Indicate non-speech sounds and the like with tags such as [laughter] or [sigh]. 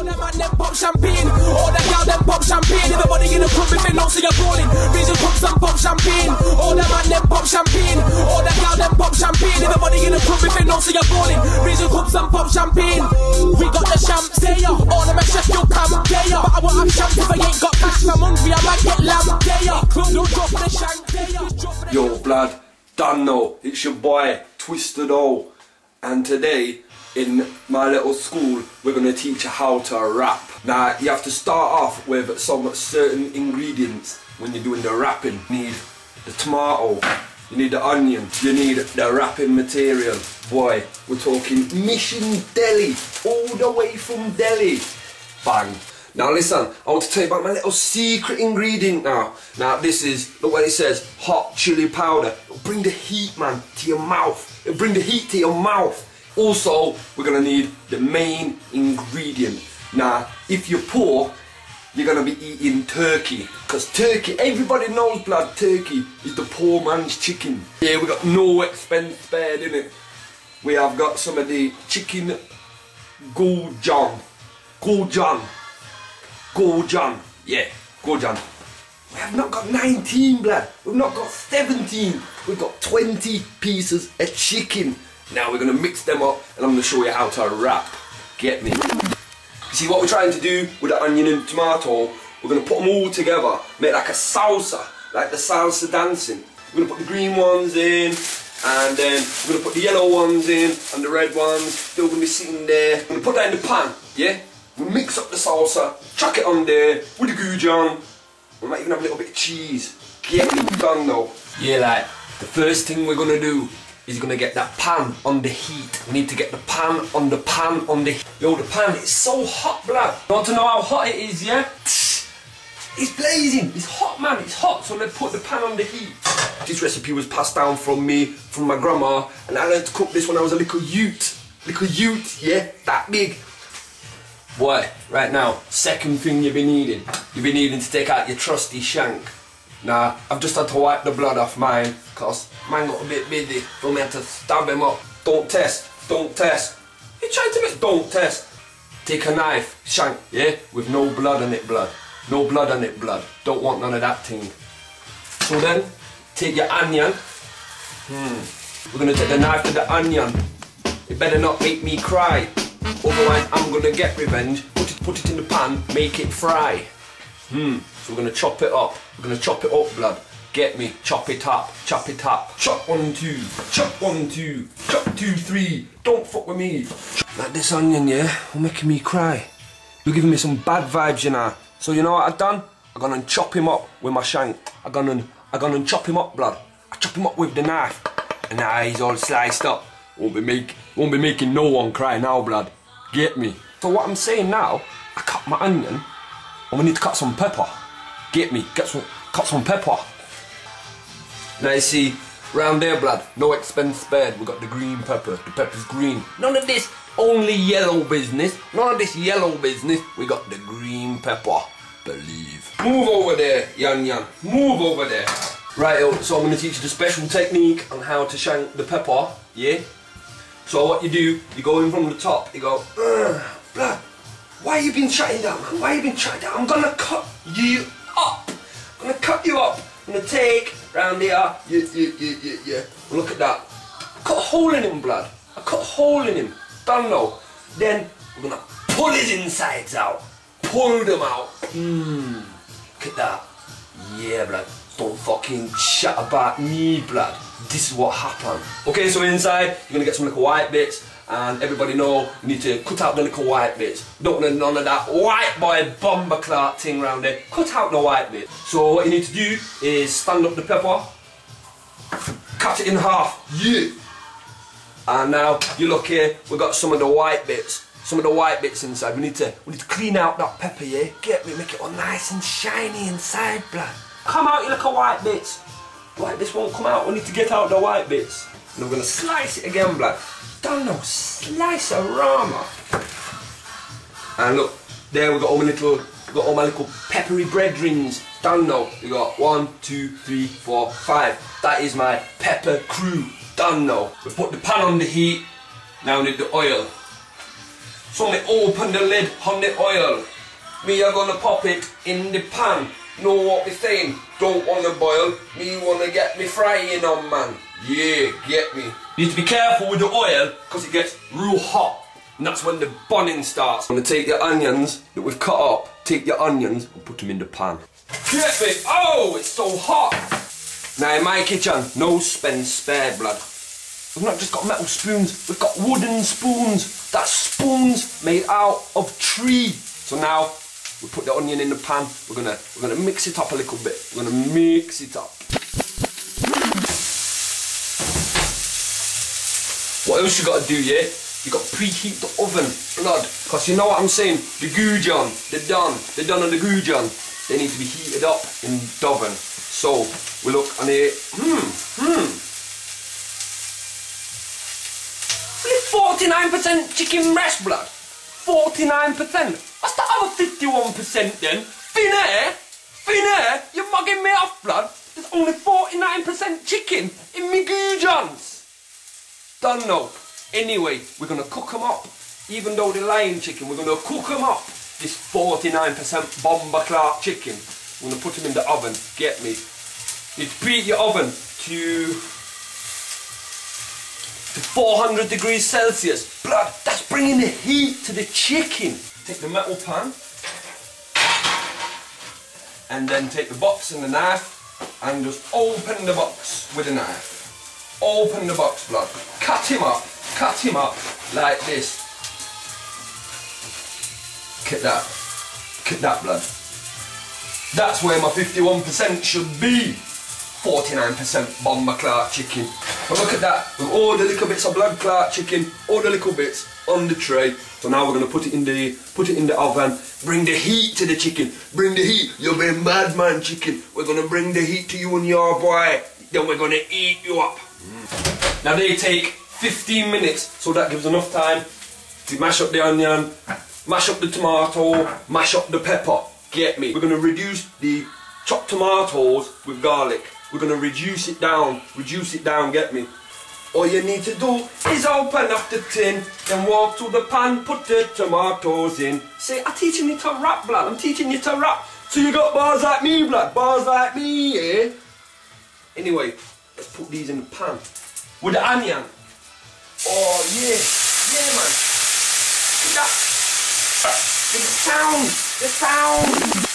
All the man them pop champagne. All the gal them pop champagne. Everybody in the club if they know so you're rolling. Reason pop some pop champagne. All the man them pop champagne. All the gal them pop champagne. Everybody in the club if they know so you're rolling. Reason pop some pop champagne. We got the champagne. All the chef you come. But I won't have champ if I ain't got cash. I'm hungry. I might get lamb. Club no drop the champagne. Yo, blood, done know. It's your boy, Twistedol. And today, in my little school, we're going to teach you how to wrap. Now, you have to start off with some certain ingredients when you're doing the wrapping. You need the tomato, you need the onion, you need the wrapping material. Boy, we're talking Mission Deli, all the way from Delhi. Bang. Now listen, I want to tell you about my little secret ingredient now. Now this is, look what it says, hot chili powder. It'll bring the heat, man, to your mouth. It'll bring the heat to your mouth. Also, we're gonna need the main ingredient. Now, if you're poor, you're gonna be eating turkey. Because turkey, everybody knows blood turkey is the poor man's chicken. Yeah, we got no expense spared in it. We have got some of the chicken goujon. Goujon. Goujon. Yeah, Goujon. We have not got 19 blood. We've not got 17. We've got 20 pieces of chicken. Now we're gonna mix them up and I'm gonna show you how to wrap. Get me? See what we're trying to do with the onion and tomato, we're gonna put them all together, make like a salsa, like the salsa dancing. We're gonna put the green ones in, and then we're gonna put the yellow ones in, and the red ones, still gonna be sitting there. We're gonna put that in the pan, yeah? We mix up the salsa, chuck it on there, with the goujon. We might even have a little bit of cheese. Get me done though. Yeah, like, the first thing we're gonna do is gonna get that pan on the heat. We need to get the pan on the pan on the Yo, the pan is so hot, blood. You want to know how hot it is, yeah? [sniffs] It's blazing. It's hot, man. It's hot. So let's put the pan on the heat. This recipe was passed down from me, from my grandma, and I learned to cook this when I was a little ute. Little ute, yeah? That big. Boy, right now, second thing you'll be needing. You'll be needing to take out your trusty shank. Nah, I've just had to wipe the blood off mine, cause mine got a bit busy for me to stab him up. Don't test, don't test. He tried to make, don't test. Take a knife, shank, yeah, with no blood on it, blood. No blood on it, blood. Don't want none of that thing. So then, take your onion. Hmm. We're gonna take the knife to the onion. It better not make me cry. Otherwise, I'm gonna get revenge. Put it, put it in the pan, make it fry. Hmm. So we're gonna chop it up. We're gonna chop it up, blood. Get me. Chop it up. Chop it up. Chop one, two. Chop one, two. Chop two, three. Don't fuck with me. Like this onion, yeah? You're making me cry. You're giving me some bad vibes, you know. So you know what I've done? I'm gonna chop him up with my shank. I'm gonna, I'm gonna chop him up, blood. I chop him up with the knife. And now he's all sliced up. Won't be make, won't be making no one cry now, blood. Get me. So what I'm saying now, I cut my onion, and we need to cut some pepper. Get me. Get some, cut some pepper. Now you see, round there, blood, no expense spared. We got the green pepper. The pepper's green. None of this only yellow business. None of this yellow business. We got the green pepper. Believe. Move over there, Yan Yan. Move over there. Right, so I'm going to teach you the special technique on how to shank the pepper. Yeah. So what you do, you go in from the top. You go, "Ugh, blood. Why you been chatting down? Why you been chatting down? I'm gonna cut you up. I'm gonna cut you up. I'm gonna take round here. Yeah, yeah, yeah, yeah, yeah. Look at that. I cut a hole in him, blood. I cut a hole in him. Done now. Then I'm gonna pull his insides out. Pull them out. Hmm. Look at that. Yeah, blood. Don't fucking chat about me, blood. This is what happened. Okay, so inside, you're gonna get some little white bits, and everybody know you need to cut out the little white bits. Don't want none of that white boy bomber clock thing around there. Cut out the white bit. So what you need to do is stand up the pepper, cut it in half. Yeah. And now you look here, we've got some of the white bits. Some of the white bits inside. We need to we need to clean out that pepper, yeah? Get me, make it all nice and shiny inside, blood. Come out, you little white bits. White bits won't come out. We need to get out the white bits. And we're gonna slice it again, black. Don't know, slice a rama. And look, there we got all my little, we got all my little peppery bread rings. Done now. We got one, two, three, four, five. That is my pepper crew. Done now. We put the pan on the heat. Now we need the oil. So me open the lid on the oil. We are gonna pop it in the pan. Know what we saying? Don't wanna boil. Me wanna get me frying on, man. Yeah, get me. You need to be careful with the oil because it gets real hot. And that's when the bunning starts. I'm gonna take your onions that we've cut up, take your onions and put them in the pan. Get me! Oh, it's so hot! Now in my kitchen, no spend spare blood. We've not just got metal spoons, we've got wooden spoons. That's spoons made out of tree. So now we put the onion in the pan. We're gonna we're gonna mix it up a little bit. We're gonna mix it up. What else you gotta do, yeah? You gotta preheat the oven, blood. Cause you know what I'm saying? The goujon, the done, the done and the goujon, they need to be heated up in the oven. So we look on it. Hmm, hmm. 49% chicken breast blood. 49%. What's the other 51% then? Thin air? Thin air? You're mugging me off, blood. There's only 49% chicken in me goujons. Done no. Anyway, we're gonna cook them up. Even though they're lying chicken, we're gonna cook them up. This 49% Bomber Clark chicken. We're gonna put them in the oven. Get me. You preheat your oven to to 400 degrees Celsius. Blood, that's bringing the heat to the chicken. Take the metal pan and then take the box and the knife and just open the box with a knife. Open the box, blood. Cut him up, cut him up like this. Get that, get that blood. That's where my 51% should be. 49% Bomber Clark chicken. But look at that, with all the little bits of blood Clark chicken, all the little bits on the tray. So now we're gonna put it in the put it in the oven, bring the heat to the chicken, bring the heat. you'll be been madman chicken. We're gonna bring the heat to you and your boy. Then we're gonna eat you up. Mm. Now they take 15 minutes, so that gives enough time to mash up the onion, mash up the tomato, mash up the pepper. Get me? We're gonna reduce the chopped tomatoes with garlic. We're gonna reduce it down, reduce it down, get me? All you need to do is open up the tin, then walk to the pan, put the tomatoes in. Say, I'm teaching you to rap, blood, I'm teaching you to rap. So you got bars like me, blood, bars like me, yeah? Anyway, let's put these in the pan. With the onion. Oh, yeah, yeah, man. Look at that. The sound, the sound.